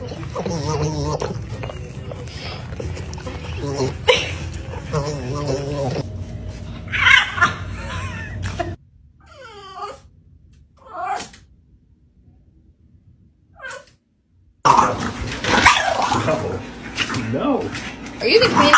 No. No. Are you the queen?